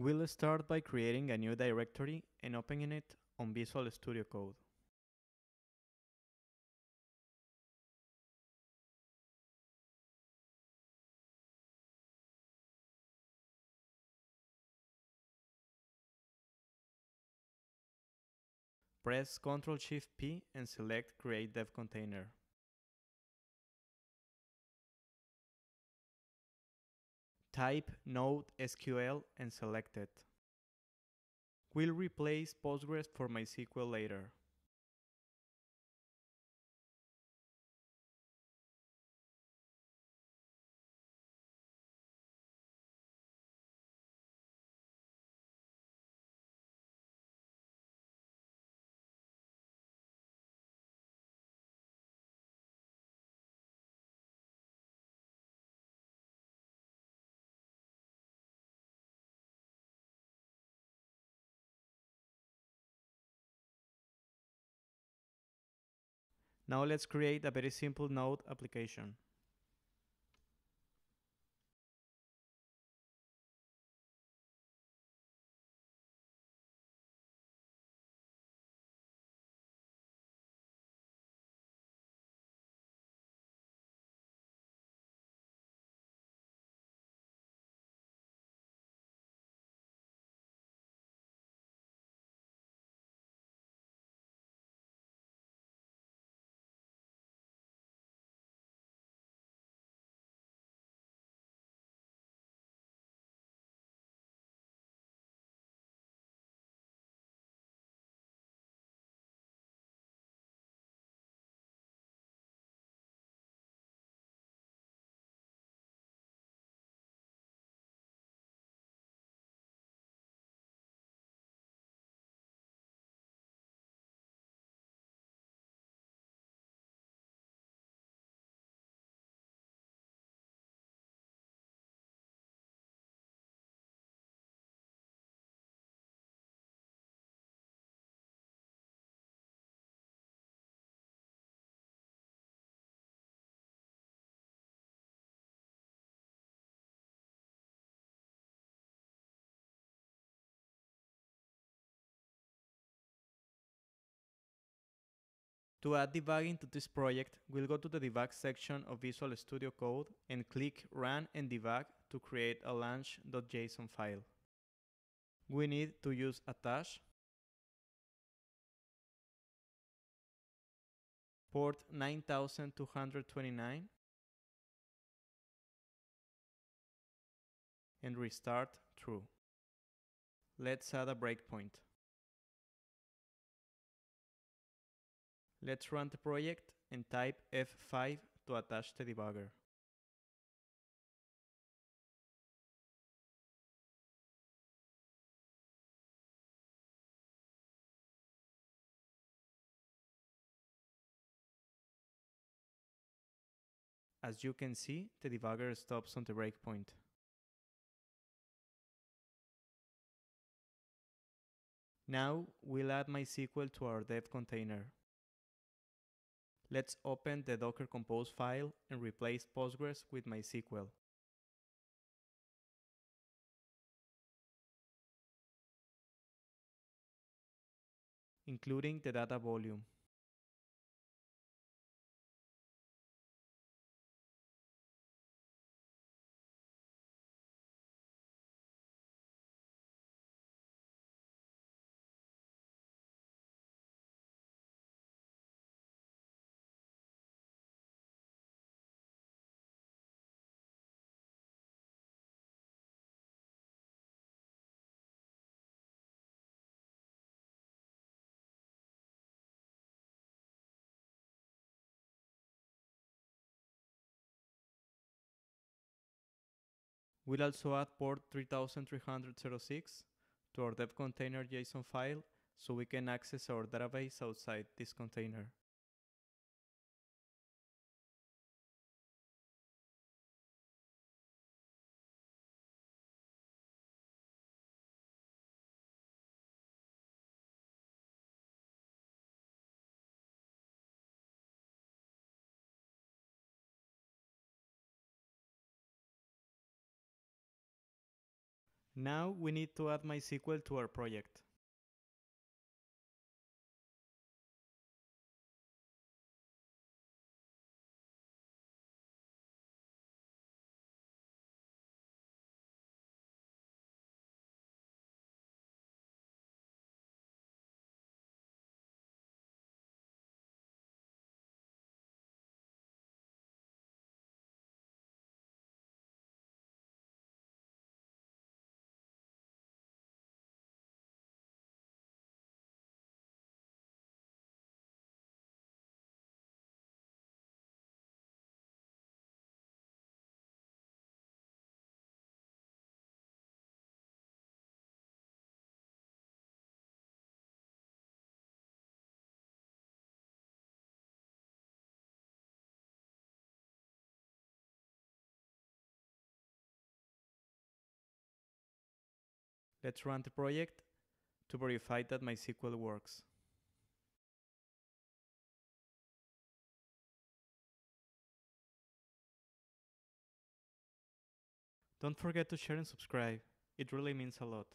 We'll start by creating a new directory and opening it on Visual Studio Code. Press Ctrl Shift P and select Create Dev Container. Type Node SQL and select it. We'll replace Postgres for MySQL later. Now let's create a very simple Node application. To add debugging to this project, we'll go to the debug section of Visual Studio Code and click Run and Debug to create a launch.json file. We need to use attach, port 9229, and restart true. Let's add a breakpoint. Let's run the project and type F5 to attach the debugger. As you can see, the debugger stops on the breakpoint. Now we'll add MySQL to our dev container. Let's open the Docker Compose file and replace Postgres with MySQL. including the data volume. We'll also add port 3306 to our dev container JSON file so we can access our database outside this container. Now we need to add MySQL to our project. Let's run the project to verify that MySQL works. Don't forget to share and subscribe, it really means a lot.